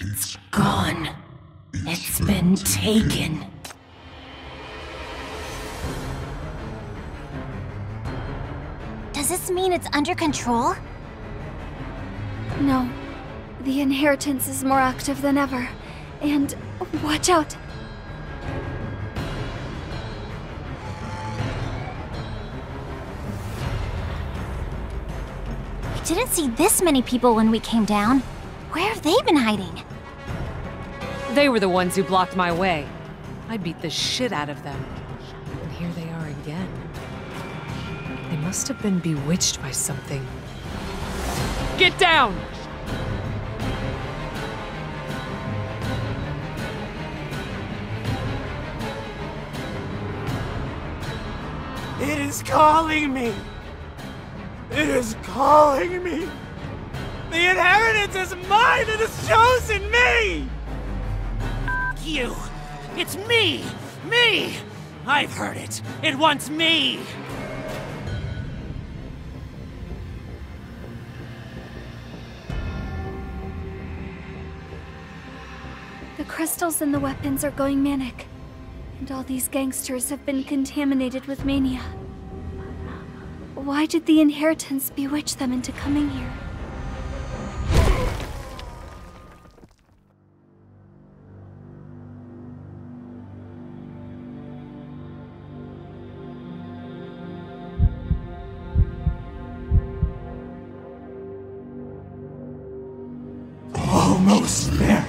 It's gone. It's been taken. Does this mean it's under control? No. The inheritance is more active than ever. And watch out! We didn't see this many people when we came down. Where have they been hiding? They were the ones who blocked my way. I beat the shit out of them. And here they are again. They must have been bewitched by something. Get down! It is calling me. It is calling me. The inheritance is mine. It has chosen me. You! It's me! Me! I've heard it! It wants me! The crystals and the weapons are going manic. And all these gangsters have been contaminated with mania. Why did the inheritance bewitch them into coming here? Almost there.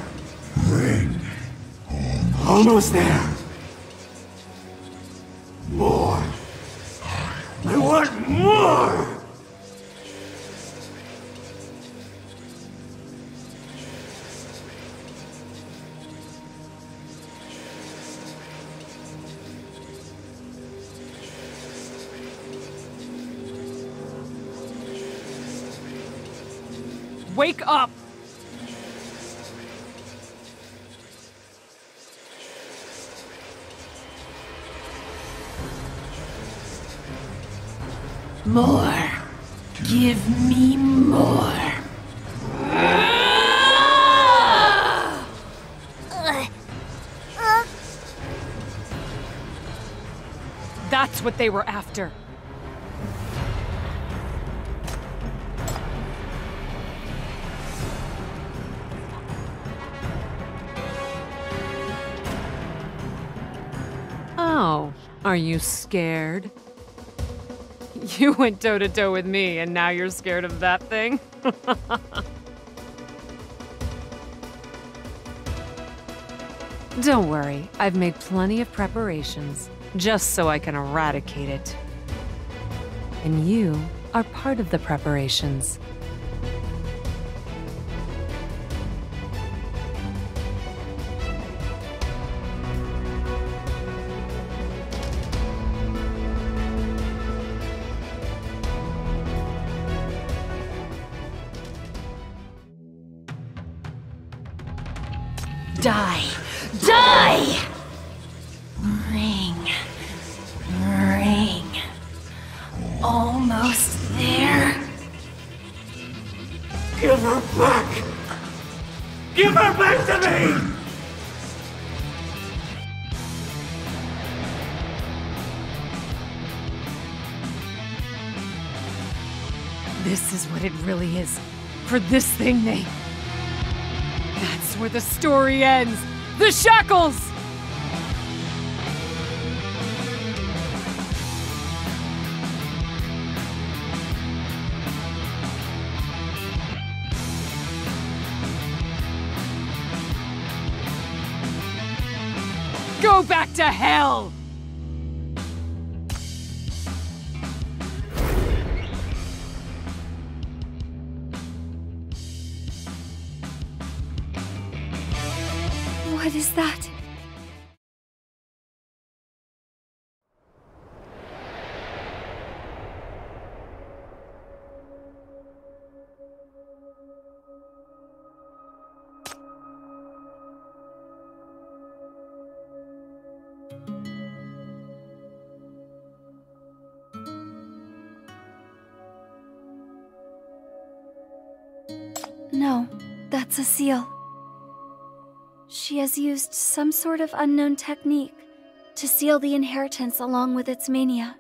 Ring. Almost there. More. I want more! Wake up! More. Give me more. That's what they were after. Oh, are you scared? You went toe to toe with me, and now you're scared of that thing? Don't worry, I've made plenty of preparations, just so I can eradicate it. And you are part of the preparations. Die! Die! Ring. Ring. Almost there. Give her back! Give her back to me! This is what it really is. For this thing, they. That's where the story ends. The shackles! Go back to hell! What is that? No, that's a seal. She has used some sort of unknown technique to seal the inheritance along with its mania.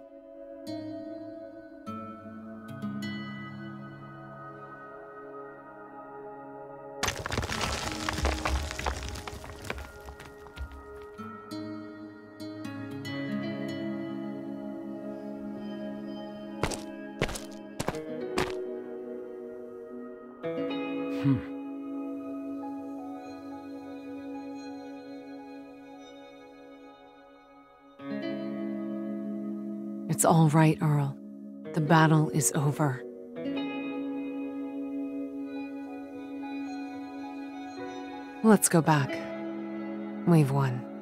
Hmm. It's all right, Earl. The battle is over. Let's go back. We've won.